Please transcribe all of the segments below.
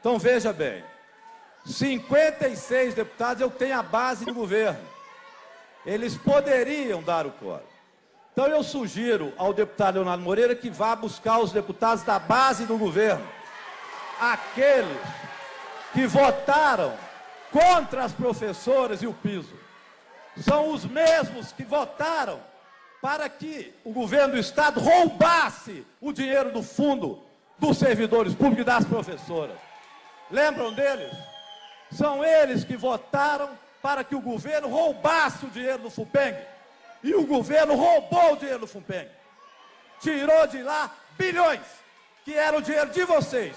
Então veja bem, 56 deputados eu tenho a base do governo. Eles poderiam dar o coro. Então eu sugiro ao deputado Leonardo Moreira que vá buscar os deputados da base do governo. Aqueles que votaram contra as professoras e o piso. São os mesmos que votaram para que o governo do Estado roubasse o dinheiro do fundo dos servidores públicos e das professoras. Lembram deles? São eles que votaram para que o governo roubasse o dinheiro do FUPENG. E o governo roubou o dinheiro do FUPENG. Tirou de lá bilhões, que era o dinheiro de vocês.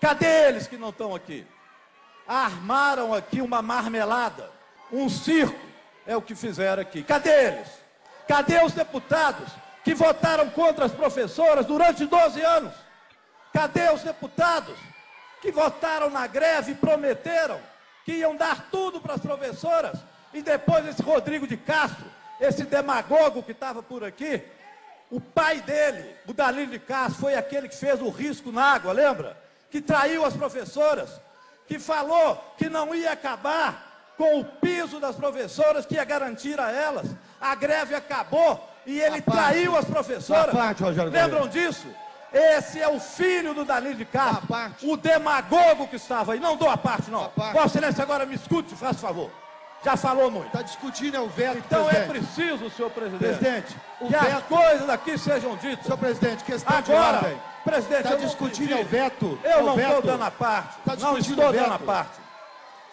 Cadê eles que não estão aqui? Armaram aqui uma marmelada, um circo, é o que fizeram aqui. Cadê eles? Cadê os deputados que votaram contra as professoras durante 12 anos? Cadê os deputados que votaram na greve e prometeram que iam dar tudo para as professoras? E depois esse Rodrigo de Castro, esse demagogo que estava por aqui, o pai dele, o Dalírio de Castro, foi aquele que fez o risco na água, lembra? Que traiu as professoras, que falou que não ia acabar com o piso das professoras, que ia garantir a elas. A greve acabou e ele traiu as professoras. parte, Lembram disso? Esse é o filho do Danilo de Castro, o demagogo que estava aí. Não dou a parte, não. A. Vossa Excelência, agora me escute, faz favor. Já falou muito. Está discutindo é o veto, Então é presidente. preciso, senhor presidente, Presidente, o que as veto... coisas aqui sejam ditas. Senhor presidente, questão de Agora, ordem. presidente, Está discutindo é o veto. Eu é não estou dando a parte. Tá não estou dando a parte.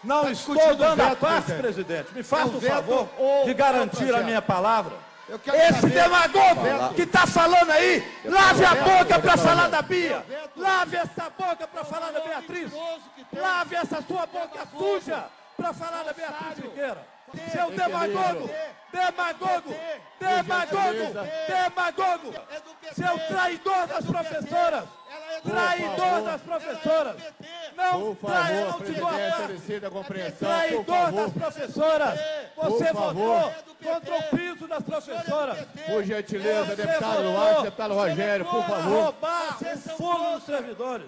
Não Tá estou dando a veto, parte, presidente. presidente. Me faça É o o favor de é garantir a minha palavra. Eu quero Esse saber- demagogo que está falando aí, lave a boca para falar da Bia. Lave essa boca para falar da Beatriz. Lave essa sua boca suja para falar da Beatriz Figueira. Seu demagogo, demagogo, demagogo, demagogo. Seu traidor das professoras. Traidor das professoras. Não traia, não te dou a parte. por Traidor das professoras. Você Por favor. votou contra o piso das professoras. Por gentileza, deputado Duarte, deputado Rogério, por favor. roubar o fundo dos servidores.